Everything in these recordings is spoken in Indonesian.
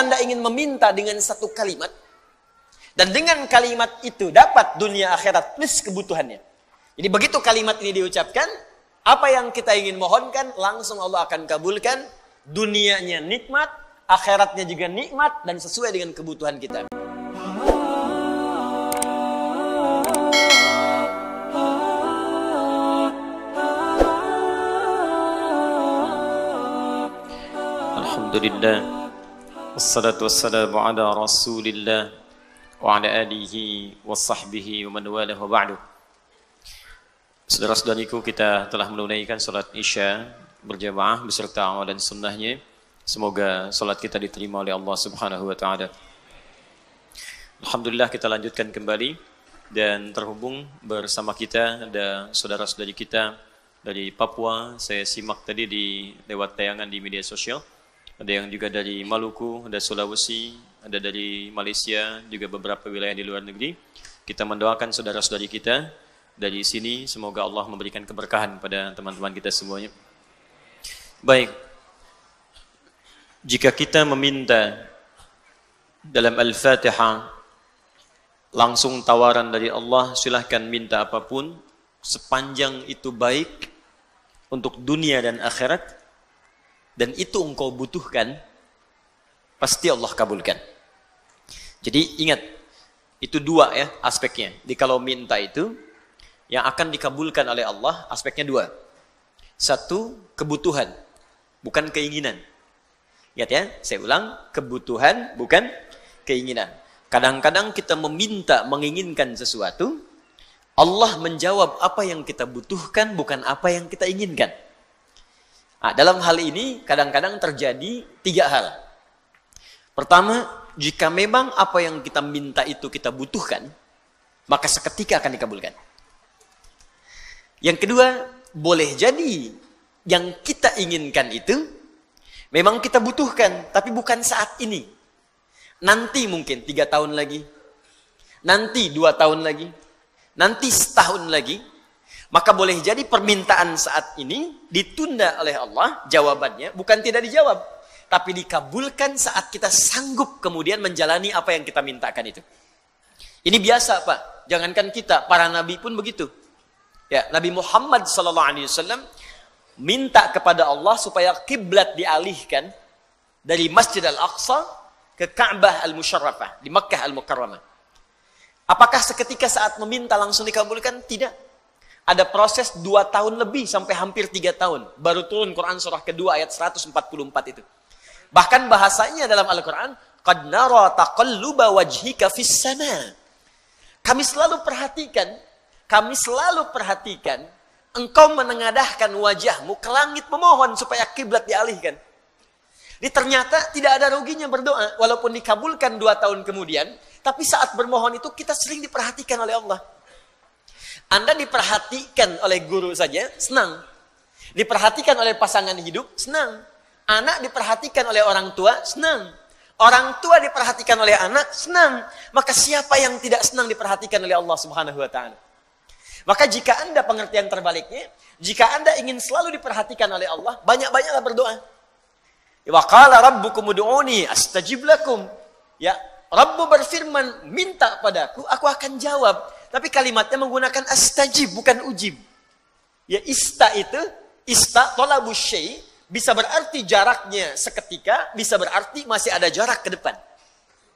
Anda ingin meminta dengan satu kalimat, dan dengan kalimat itu dapat dunia akhirat plus kebutuhannya. Jadi begitu kalimat ini diucapkan, apa yang kita ingin mohonkan, langsung Allah akan kabulkan. Dunianya nikmat, akhiratnya juga nikmat, dan sesuai dengan kebutuhan kita. Alhamdulillah Wassalatu wassalamu ala rasulillah Wa ala alihi wa sahbihi wa man wala wa ba'du Saudara-saudariku kita telah menunaikan salat isya berjamaah beserta amal dan sunnahnya. Semoga salat kita diterima oleh Allah subhanahu wa ta'ala. Alhamdulillah kita lanjutkan kembali Dan terhubung bersama kita ada saudara-saudari kita dari Papua. Saya simak tadi di lewat tayangan di media sosial ada yang juga dari Maluku, ada Sulawesi, ada dari Malaysia, juga beberapa wilayah di luar negeri. Kita mendoakan saudara-saudari kita dari sini, semoga Allah memberikan keberkahan pada teman-teman kita semuanya. Baik, jika kita meminta dalam Al-Fatihah langsung tawaran dari Allah, silahkan minta apa pun, sepanjang itu baik untuk dunia dan akhirat, dan itu engkau butuhkan, pasti Allah kabulkan. Jadi ingat, itu dua ya aspeknya. Jadi kalau minta itu, yang akan dikabulkan oleh Allah aspeknya dua. Satu, kebutuhan, bukan keinginan. Ingat ya, saya ulang, kebutuhan bukan keinginan. Kadang-kadang kita meminta, menginginkan sesuatu, Allah menjawab apa yang kita butuhkan, bukan apa yang kita inginkan. Nah, dalam hal ini kadang-kadang terjadi tiga hal. Pertama, jika memang apa yang kita minta itu kita butuhkan, maka seketika akan dikabulkan. Yang kedua, boleh jadi yang kita inginkan itu memang kita butuhkan, tapi bukan saat ini. Nanti mungkin tiga tahun lagi, nanti dua tahun lagi, nanti setahun lagi, maka boleh jadi permintaan saat ini ditunda oleh Allah, jawabannya bukan tidak dijawab, tapi dikabulkan saat kita sanggup kemudian menjalani apa yang kita mintakan itu. Ini biasa, Pak. Jangankan kita, para nabi pun begitu. Ya, Nabi Muhammad sallallahu alaihi wasallam minta kepada Allah supaya kiblat dialihkan dari Masjid Al-Aqsa ke Ka'bah Al-Musharrafah di Makkah Al-Mukarramah. Apakah seketika saat meminta langsung dikabulkan? Tidak ada proses dua tahun lebih sampai hampir tiga tahun. Baru turun Quran surah kedua ayat 144 itu. Bahkan bahasanya dalam Al-Quran, Qad nara taqalluba wajhika fis sama. Kami selalu perhatikan, kami selalu perhatikan, engkau menengadahkan wajahmu ke langit memohon supaya kiblat dialihkan. Ini ternyata tidak ada ruginya berdoa, walaupun dikabulkan dua tahun kemudian, tapi saat bermohon itu kita sering diperhatikan oleh Allah. Anda diperhatikan oleh guru saja, senang. Diperhatikan oleh pasangan hidup, senang. Anak diperhatikan oleh orang tua, senang. Orang tua diperhatikan oleh anak, senang. Maka siapa yang tidak senang diperhatikan oleh Allah Subhanahu wa taala? Maka jika Anda pengertian terbaliknya, jika Anda ingin selalu diperhatikan oleh Allah, banyak-banyaklah berdoa. Wa qala rabbukum ud'uni astajib lakum. Ya, Rabbu berfirman, minta padaku, aku akan jawab. Tapi kalimatnya menggunakan astajib, bukan ujib. Ya ista itu, ista tolabu syai, bisa berarti jaraknya seketika, bisa berarti masih ada jarak ke depan.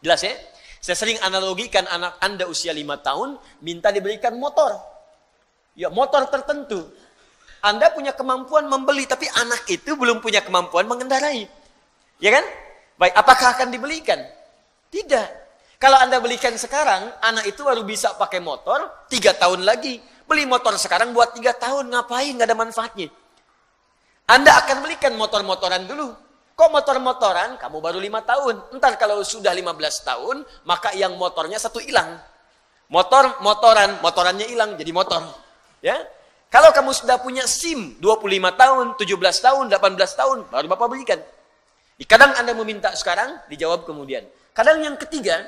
Jelas ya? Saya sering analogikan anak anda usia lima tahun, minta diberikan motor. Ya motor tertentu. Anda punya kemampuan membeli, tapi anak itu belum punya kemampuan mengendarai. Ya kan? Baik, apakah akan dibelikan? Tidak. Kalau Anda belikan sekarang, anak itu baru bisa pakai motor, tiga tahun lagi. Beli motor sekarang buat tiga tahun, ngapain? Nggak ada manfaatnya. Anda akan belikan motor-motoran dulu. Kok motor-motoran? Kamu baru lima tahun. Ntar kalau sudah lima belas tahun, maka yang motornya satu hilang. Motor, motoran, motorannya hilang jadi motor. Ya, Kalau kamu sudah punya SIM 25 tahun, 17 tahun, 18 tahun, baru Bapak belikan. Kadang Anda meminta sekarang, dijawab kemudian. Kadang yang ketiga,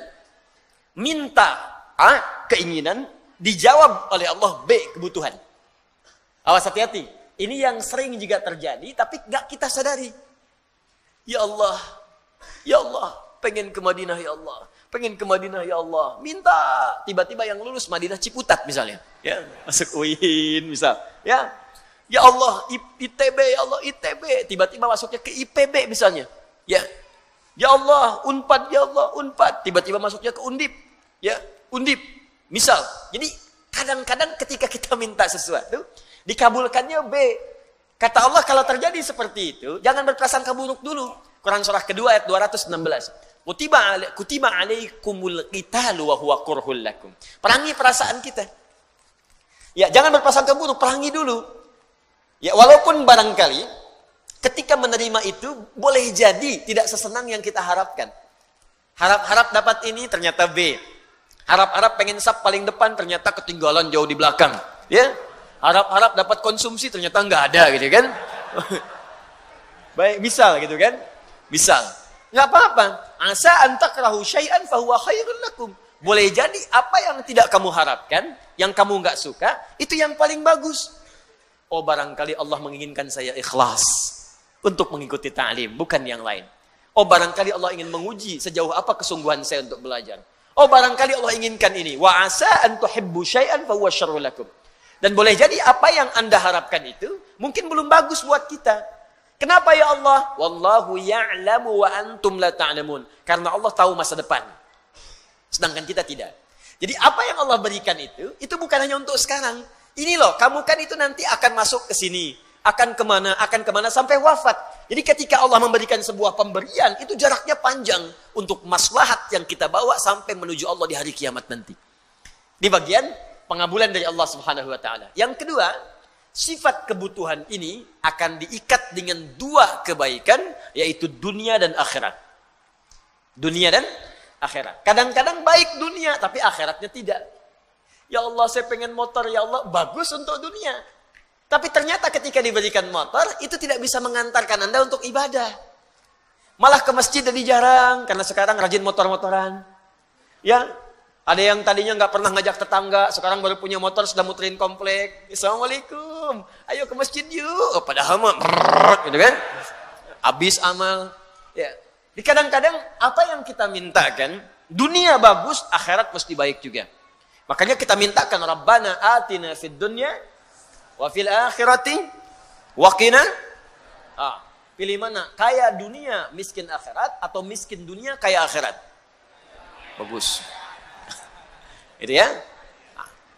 minta A, keinginan, dijawab oleh Allah B, kebutuhan. Awas hati-hati. Ini yang sering juga terjadi, tapi gak kita sadari. Ya Allah, Ya Allah, pengen ke Madinah ya Allah. Pengen ke Madinah ya Allah. Minta. Tiba-tiba yang lulus Madinah Ciputat misalnya. Ya, masuk UIN misal. Ya, Ya Allah, ITB, ya Allah, ITB. Tiba-tiba masuknya ke IPB misalnya. Ya. Ya Allah, Unpad, ya Allah, Unpad. Tiba-tiba masuknya ke Undip. Ya, Undip. Misal. Jadi kadang-kadang ketika kita minta sesuatu, dikabulkannya B. Kata Allah kalau terjadi seperti itu, jangan berprasangka buruk dulu. Quran surah kedua ayat 216. Kutiba, kutiba alaikumul qitalu wa huwa kurhul lakum. Perangi perasaan kita. Ya, jangan berprasangka buruk, perangi dulu. Ya, walaupun barangkali ketika menerima itu boleh jadi tidak sesenang yang kita harapkan. Harap-harap dapat ini ternyata B. Harap-harap pengen sap paling depan ternyata ketinggalan jauh di belakang. Ya. Harap-harap dapat konsumsi ternyata nggak ada gitu kan. Baik, misal gitu kan. Misal. Nggak apa-apa. Asa antakrahu syai'an fahuwa khairun lakum. Boleh jadi apa yang tidak kamu harapkan, yang kamu nggak suka, itu yang paling bagus. Oh barangkali Allah menginginkan saya ikhlas untuk mengikuti ta'lim, bukan yang lain. Oh barangkali Allah ingin menguji sejauh apa kesungguhan saya untuk belajar. Oh barangkali Allah inginkan ini. Wa asa an tuhibbu syai'an fa huwa. Dan boleh jadi apa yang Anda harapkan itu mungkin belum bagus buat kita. Kenapa ya Allah? Wallahu ya'lamu wa antum la ta'lamun. Karena Allah tahu masa depan. Sedangkan kita tidak. Jadi apa yang Allah berikan itu, itu bukan hanya untuk sekarang. Ini loh, kamu kan itu nanti akan masuk ke sini. Akan ke mana, akan ke mana sampai wafat. Jadi ketika Allah memberikan sebuah pemberian, itu jaraknya panjang. Untuk maslahat yang kita bawa sampai menuju Allah di hari kiamat nanti. Di bagian pengabulan dari Allah subhanahu wa ta'ala. Yang kedua, sifat kebutuhan ini akan diikat dengan dua kebaikan, yaitu dunia dan akhirat. Dunia dan akhirat. Kadang-kadang baik dunia, tapi akhiratnya tidak. Ya Allah saya pengen motor, ya Allah bagus untuk dunia. Tapi ternyata ketika diberikan motor, itu tidak bisa mengantarkan Anda untuk ibadah. Malah ke masjid jadi jarang, karena sekarang rajin motor-motoran. Ya, ada yang tadinya nggak pernah ngajak tetangga, sekarang baru punya motor sudah muterin komplek. Assalamualaikum, ayo ke masjid yuk. Oh, padahal mah, gitu kan? Habis amal. Ya, di kadang-kadang apa yang kita mintakan, dunia bagus, akhirat mesti baik juga. Makanya kita mintakan Rabbana atina fid dunya wa fil akhirati wa qina ah, pilih mana? Kaya dunia, miskin akhirat atau miskin dunia, kaya akhirat? Bagus. Itu ya.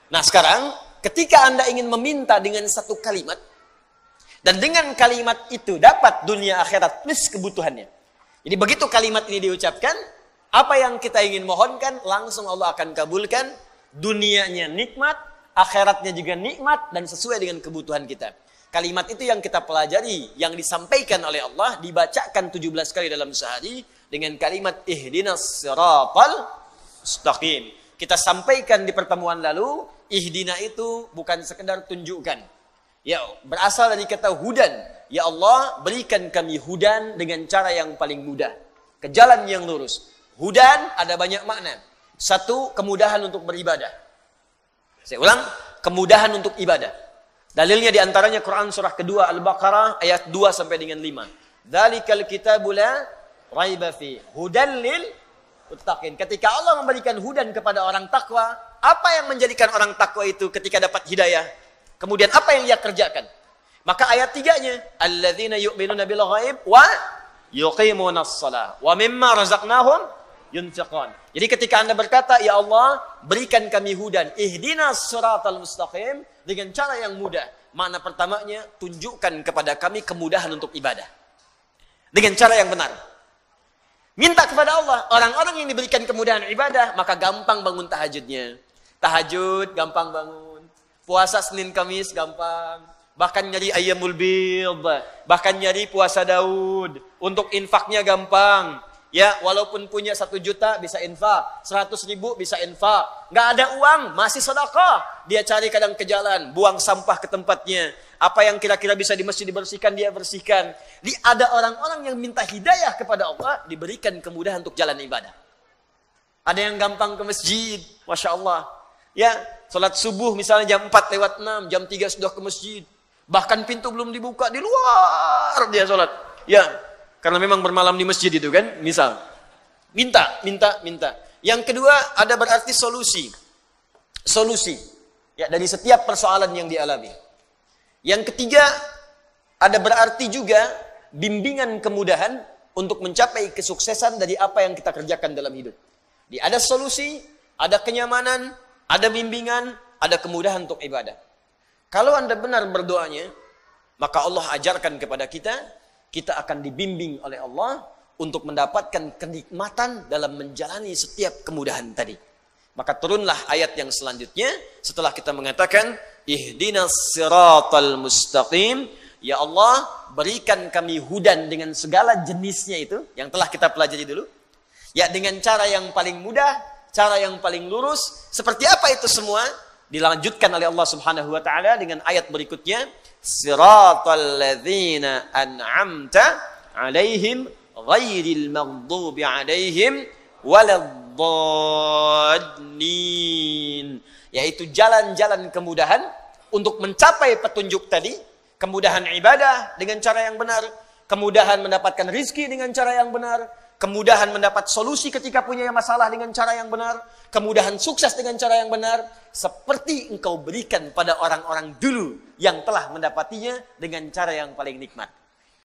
Nah, sekarang ketika Anda ingin meminta dengan satu kalimat dan dengan kalimat itu dapat dunia akhirat plus kebutuhannya. Jadi begitu kalimat ini diucapkan, apa yang kita ingin mohonkan langsung Allah akan kabulkan dunianya nikmat, akhiratnya juga nikmat dan sesuai dengan kebutuhan kita. Kalimat itu yang kita pelajari, yang disampaikan oleh Allah, dibacakan 17 kali dalam sehari dengan kalimat ihdinas siratal mustaqim. Kita sampaikan di pertemuan lalu, ihdina itu bukan sekedar tunjukkan. Ya, berasal dari kata hudan. Ya Allah, berikan kami hudan dengan cara yang paling mudah. Ke jalan yang lurus. Hudan ada banyak makna. Satu, kemudahan untuk beribadah. Saya ulang, kemudahan untuk ibadah. Dalilnya di antaranya Quran surah kedua Al-Baqarah ayat 2 sampai dengan 5. Dzalikal kitabu la raiba fi hudan lil muttaqin. Ketika Allah memberikan hudan kepada orang takwa, apa yang menjadikan orang takwa itu ketika dapat hidayah? Kemudian apa yang ia kerjakan? Maka ayat tiganya, alladzina yu'minuna bil ghaib wa yuqimunas shalah wa mimma razaqnahum yunfiqan. Jadi ketika Anda berkata, "Ya Allah, berikan kami hudan, ihdinas siratal mustaqim" dengan cara yang mudah. Makna pertamanya, tunjukkan kepada kami kemudahan untuk ibadah. Dengan cara yang benar. Minta kepada Allah, orang-orang yang diberikan kemudahan ibadah, maka gampang bangun tahajudnya. Tahajud gampang bangun. Puasa Senin Kamis gampang. Bahkan nyari ayamul bid, bahkan nyari puasa Daud. Untuk infaknya gampang. Ya, walaupun punya satu juta bisa infak, seratus ribu bisa infak. Nggak ada uang, masih sedekah. Dia cari kadang ke jalan, buang sampah ke tempatnya. Apa yang kira-kira bisa di masjid dibersihkan, dia bersihkan. Di ada orang-orang yang minta hidayah kepada Allah, diberikan kemudahan untuk jalan ibadah. Ada yang gampang ke masjid, Masya Allah. Ya, sholat subuh misalnya jam 4 lewat 6, jam 3 sudah ke masjid. Bahkan pintu belum dibuka, di luar dia sholat. Ya, karena memang bermalam di masjid itu kan, misal. Minta, minta, minta. Yang kedua ada berarti solusi. Solusi ya dari setiap persoalan yang dialami. Yang ketiga ada berarti juga bimbingan kemudahan untuk mencapai kesuksesan dari apa yang kita kerjakan dalam hidup. Di ada solusi, ada kenyamanan, ada bimbingan, ada kemudahan untuk ibadah. Kalau Anda benar berdoanya, maka Allah ajarkan kepada kita, kita akan dibimbing oleh Allah untuk mendapatkan kenikmatan dalam menjalani setiap kemudahan tadi. Maka turunlah ayat yang selanjutnya setelah kita mengatakan ihdinas siratal mustaqim. Ya Allah berikan kami hudan dengan segala jenisnya itu yang telah kita pelajari dulu. Ya dengan cara yang paling mudah cara yang paling lurus seperti apa itu semua? Dilanjutkan oleh Allah Subhanahu wa taala dengan ayat berikutnya siratal ladzina an'amta alaihim ghairil maghdubi alaihim waladdallin. Yaitu jalan-jalan kemudahan untuk mencapai petunjuk tadi. Kemudahan ibadah dengan cara yang benar. Kemudahan mendapatkan rizki dengan cara yang benar kemudahan mendapat solusi ketika punya masalah dengan cara yang benar, kemudahan sukses dengan cara yang benar, seperti engkau berikan pada orang-orang dulu yang telah mendapatinya dengan cara yang paling nikmat.